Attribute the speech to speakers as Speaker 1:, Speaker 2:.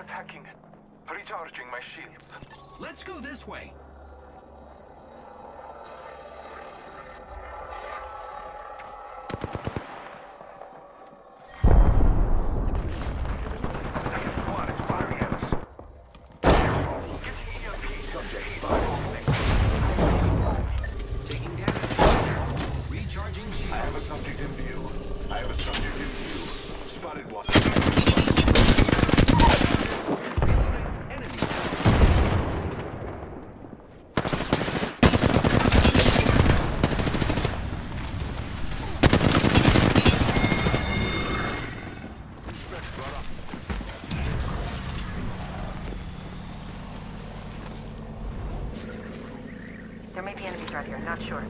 Speaker 1: They're attacking. Recharging my shields.
Speaker 2: Let's go this way.
Speaker 1: Second squad is firing at us. Getting EMP.
Speaker 3: Subject spotted.
Speaker 2: Taking damage. Recharging
Speaker 3: I have a subject in view. I have a subject in view. Spotted one.
Speaker 4: There may be enemies right here, not sure.